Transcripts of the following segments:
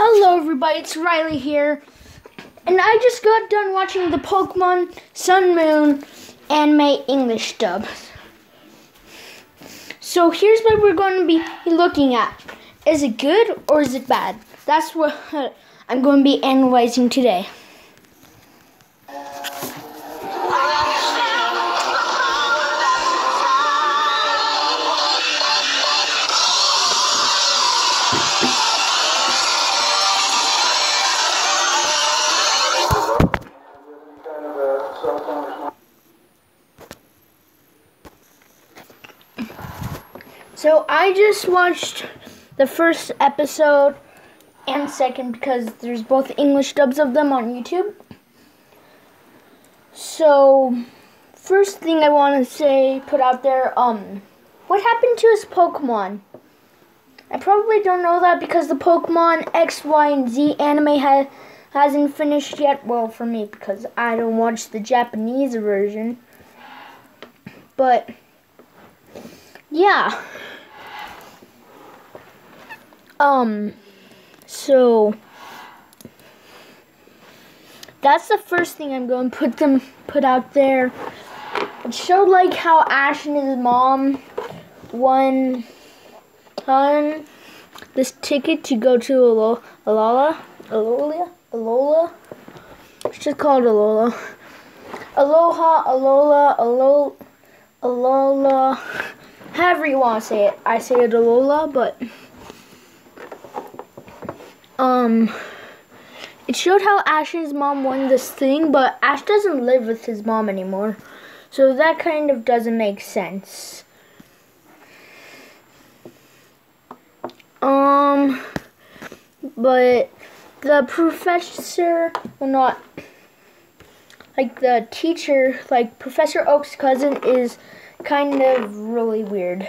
Hello, everybody. It's Riley here, and I just got done watching the Pokemon Sun Moon anime English dub. So here's what we're going to be looking at: is it good or is it bad? That's what I'm going to be analyzing today. So I just watched the first episode and second because there's both English dubs of them on YouTube. So first thing I want to say, put out there, um, what happened to his Pokemon? I probably don't know that because the Pokemon X, Y, and Z anime ha- hasn't finished yet. Well, for me, because I don't watch the Japanese version. But, yeah. Um, so that's the first thing I'm going to put them put out there. It showed like how Ash and his mom won on this ticket to go to Alola, Alola, Alola, Alola. It's just called Alola. Aloha, Alola, Alola, Alola. However you want to say it. I say it Alola, but um it showed how Ash's mom won this thing, but Ash doesn't live with his mom anymore. So that kind of doesn't make sense. Um but the professor well not like the teacher, like Professor Oak's cousin is kind of really weird.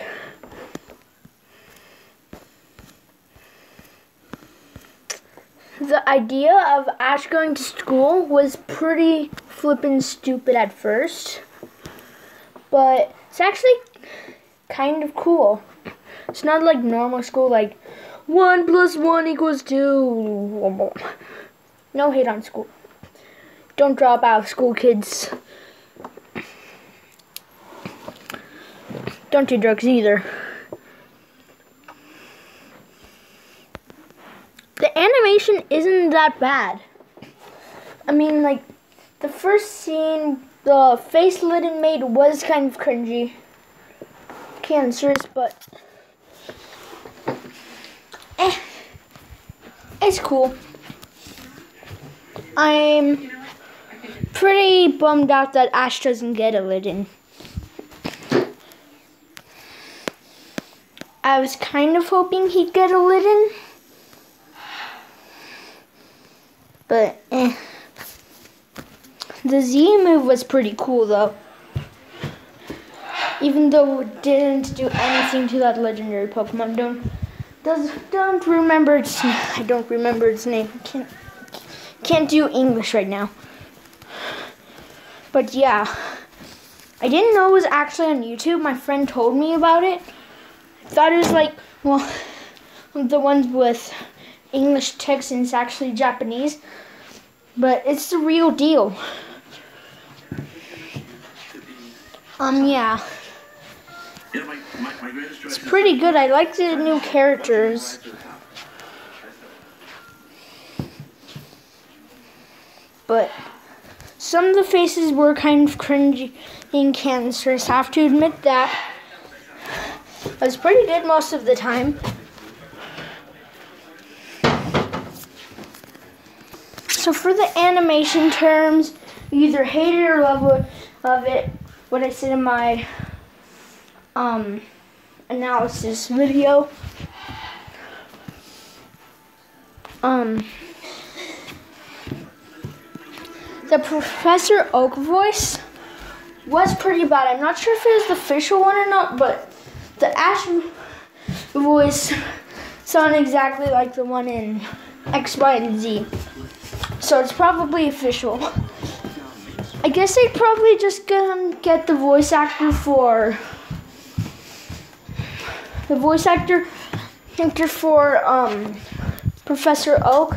the idea of Ash going to school was pretty flippin' stupid at first, but it's actually kind of cool. It's not like normal school, like one plus one equals two. No hate on school. Don't drop out of school, kids. Don't do drugs either. the animation isn't that bad. I mean, like, the first scene, the face Litten made was kind of cringy. Cancerous, but. Eh. It's cool. I'm pretty bummed out that Ash doesn't get a Litten. I was kind of hoping he'd get a Litten. But eh. The Z move was pretty cool though. Even though it didn't do anything to that legendary Pokemon. Don't does don't remember its I don't remember its name. Can't can't do English right now. But yeah. I didn't know it was actually on YouTube. My friend told me about it. I thought it was like well the ones with English text and it's actually Japanese. But it's the real deal. Um, yeah. It's pretty good. I like the new characters. But some of the faces were kind of cringy and cancerous. I have to admit that. I was pretty good most of the time. So for the animation terms, you either hate it or love it. What I said in my um, analysis video. Um, the Professor Oak voice was pretty bad. I'm not sure if it was the official one or not, but the Ash voice sounded exactly like the one in X, Y, and Z. So it's probably official. I guess they probably just gonna get the voice actor for the voice actor actor for um Professor Oak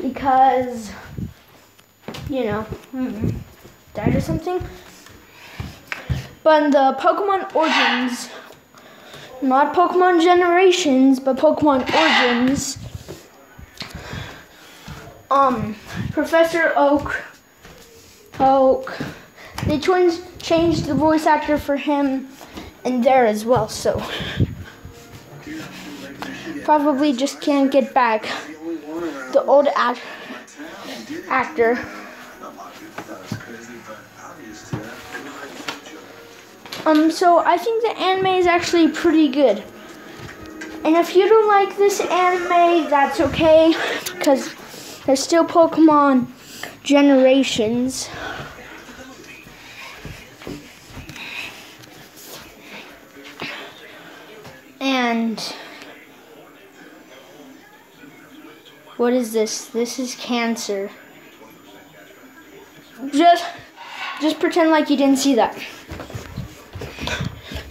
because you know hmm, died or something. But in the Pokemon Origins, not Pokemon Generations, but Pokemon Origins, um, Professor Oak, Oak, they twins changed the voice actor for him and there as well, so probably just can't get back the old act- actor. Um, so I think the anime is actually pretty good. And if you don't like this anime, that's okay, because there's still Pokemon Generations. And what is this? This is cancer. Just just pretend like you didn't see that.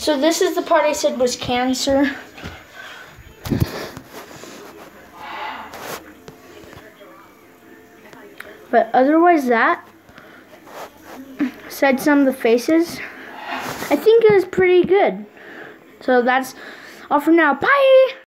So this is the part I said was cancer. But otherwise that said some of the faces. I think it was pretty good. So that's all for now. Bye!